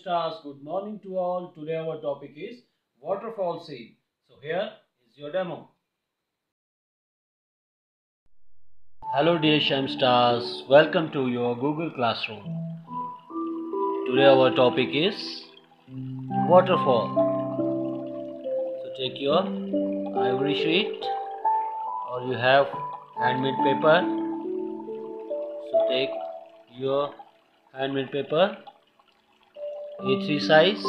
stars. Good morning to all. Today our topic is waterfall scene. So here is your demo. Hello dear Sham stars. Welcome to your Google Classroom. Today our topic is waterfall. So take your ivory sheet or you have handmade paper. So take your handmade paper a3 size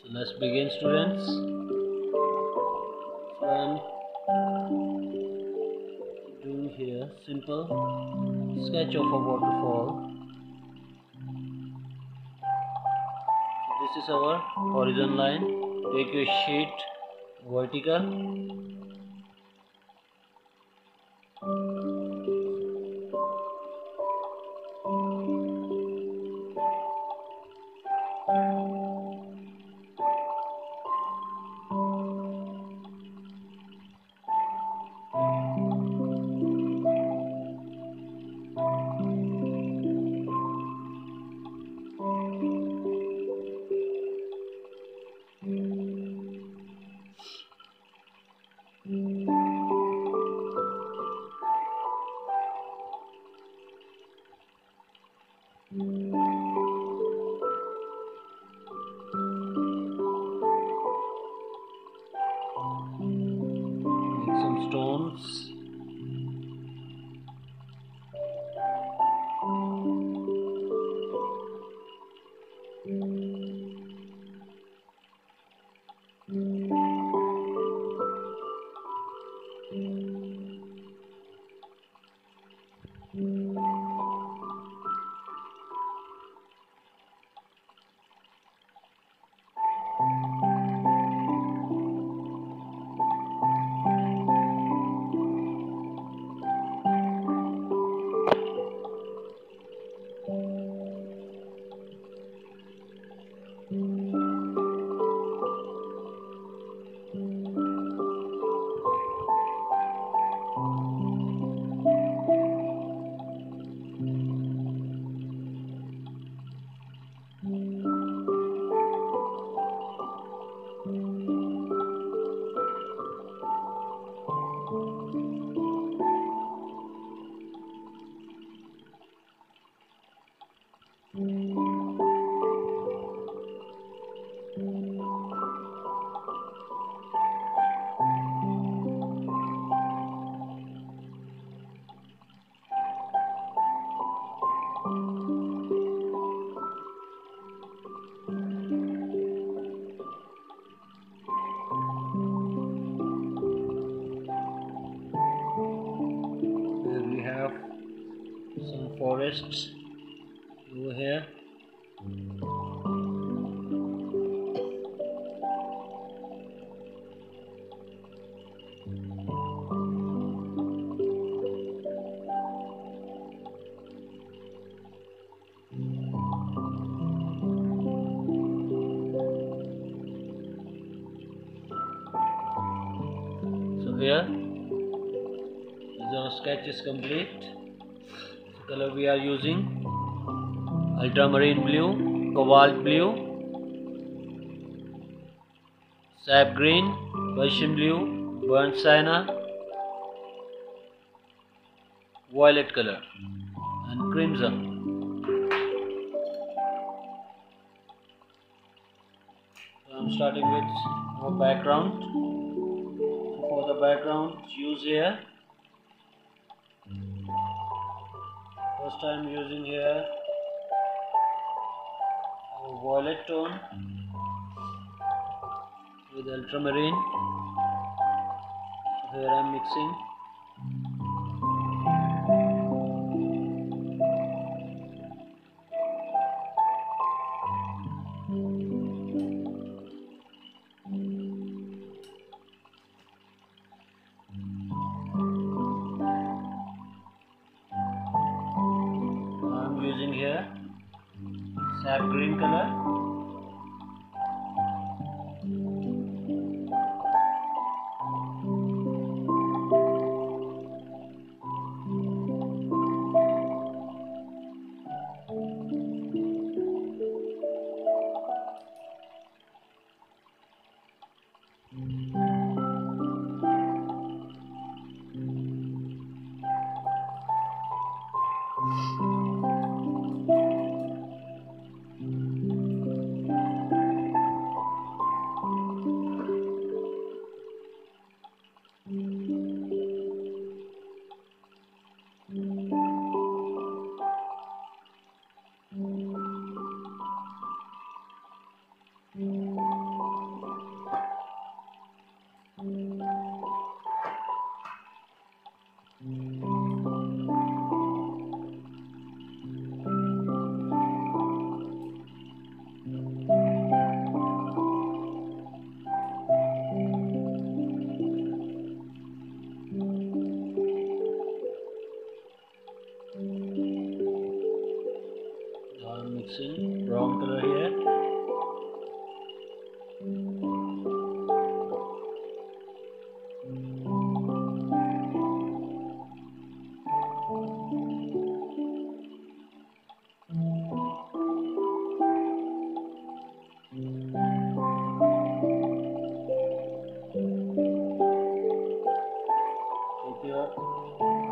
so let's begin students. I'm doing here simple. Sketch of a waterfall. So this is our horizon line. Take your sheet vertical Make forests over here. So here our sketch is complete. Color we are using ultramarine blue, cobalt blue, sap green, Persian blue, burnt sienna, violet color and crimson. So I'm starting with our background. For the background use here First I'm using here a violet tone with ultramarine. Here I'm mixing. Sap green through here.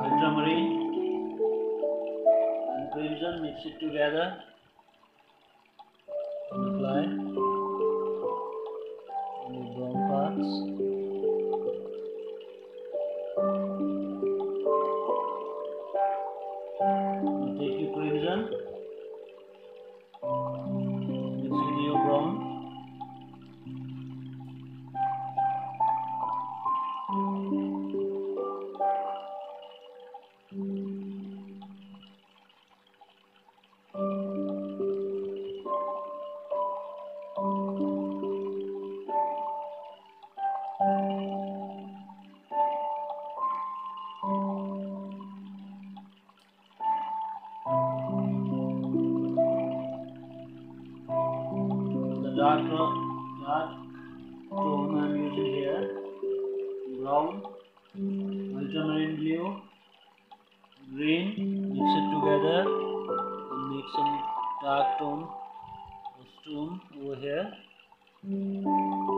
ultramarine and crimson mix it together and apply. The brown parts. Room over here. Mm.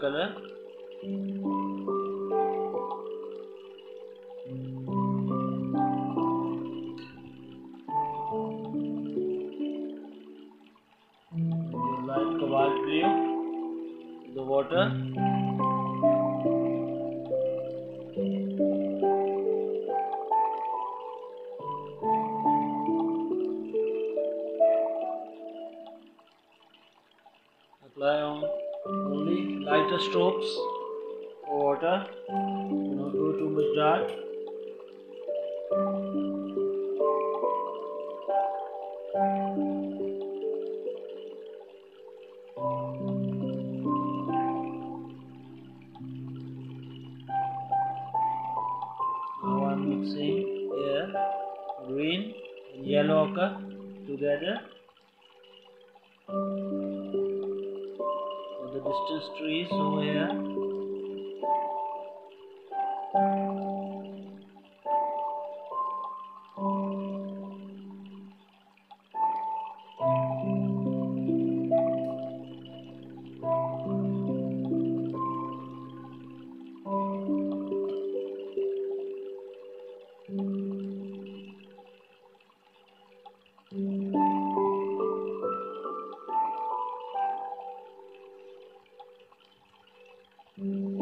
Color. You light cobalt blue the water. Apply on lighter strokes for water. Do not go too much dark. The distance trees over here. Mm.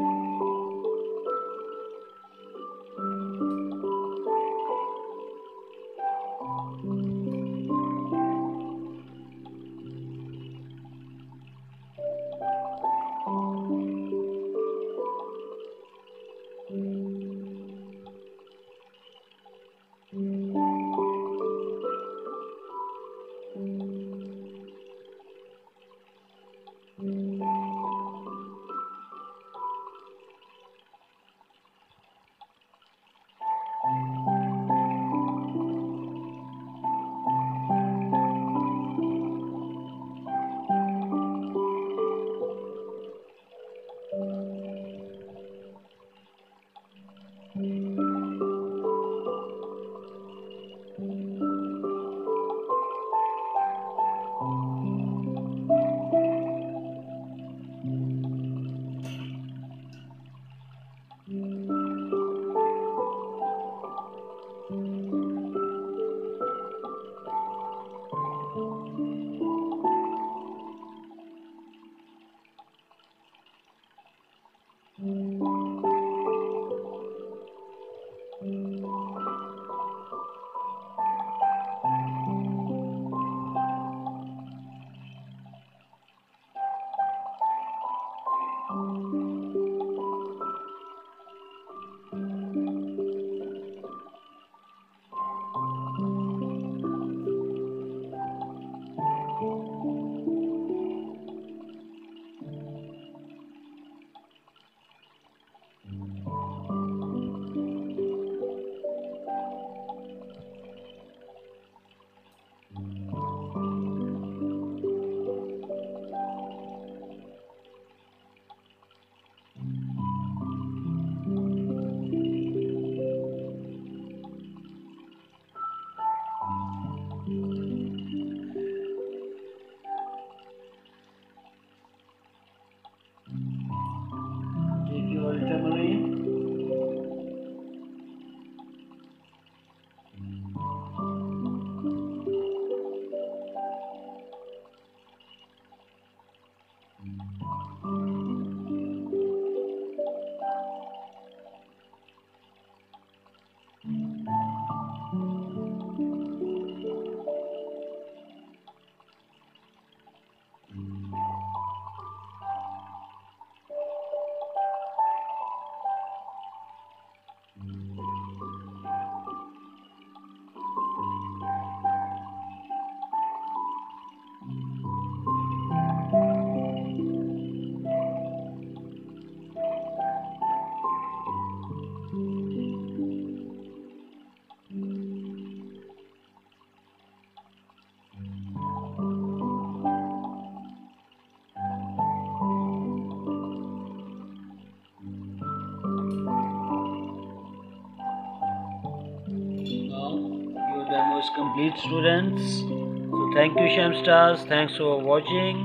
Demo is complete students. So thank you Shamstars thanks for watching.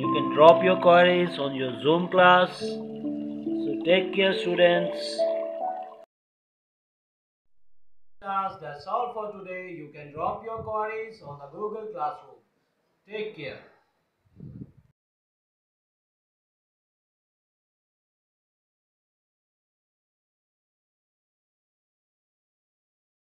You can drop your queries on your zoom class. So take care students. That's all for today. You can drop your queries on the google classroom. Take care